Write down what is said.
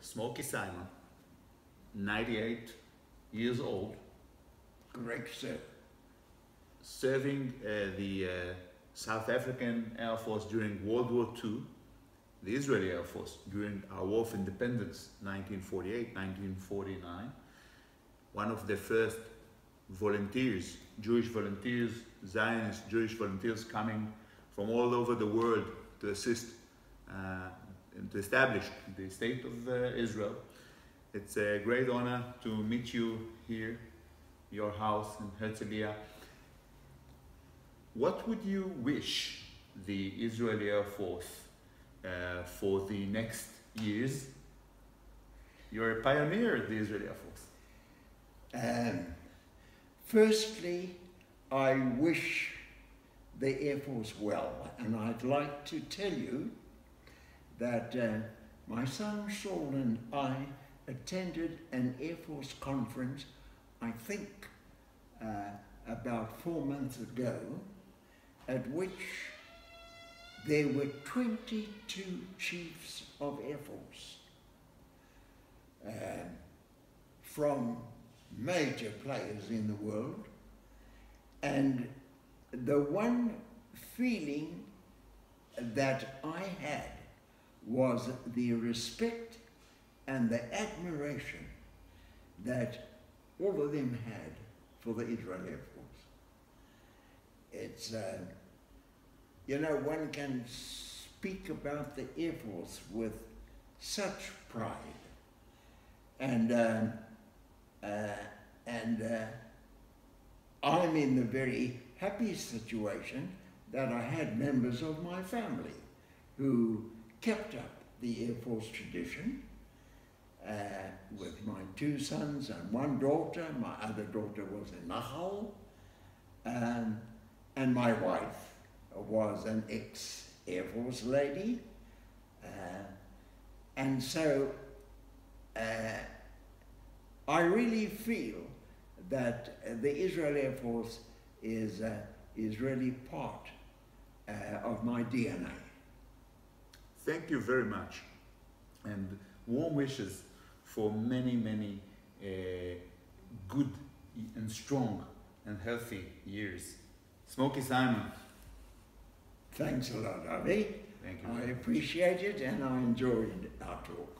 Smoky Simon, 98 years old, Correct, sir. serving uh, the uh, South African Air Force during World War II, the Israeli Air Force during our War of Independence, 1948, 1949. One of the first volunteers, Jewish volunteers, Zionist Jewish volunteers coming from all over the world to assist uh, to establish the state of uh, Israel. It's a great honor to meet you here, your house in Herzliya. What would you wish the Israeli Air Force uh, for the next years? You're a pioneer at the Israeli Air Force. Um, firstly, I wish the Air Force well, and I'd like to tell you that uh, my son Saul and I attended an Air Force conference, I think uh, about four months ago, at which there were 22 chiefs of Air Force um, from major players in the world. And the one feeling that I had was the respect and the admiration that all of them had for the Israel Air Force. It's, uh, you know, one can speak about the Air Force with such pride. And, um, uh, and uh, I'm in the very happy situation that I had members of my family who kept up the Air Force tradition uh, with my two sons and one daughter. My other daughter was in Nahal. Um, and my wife was an ex-Air Force lady. Uh, and so uh, I really feel that the Israel Air Force is, uh, is really part uh, of my DNA. Thank you very much. And warm wishes for many, many uh, good and strong and healthy years. Smoky Simon. Thanks a lot, Avi. Thank you. I appreciate it and I enjoyed our talk.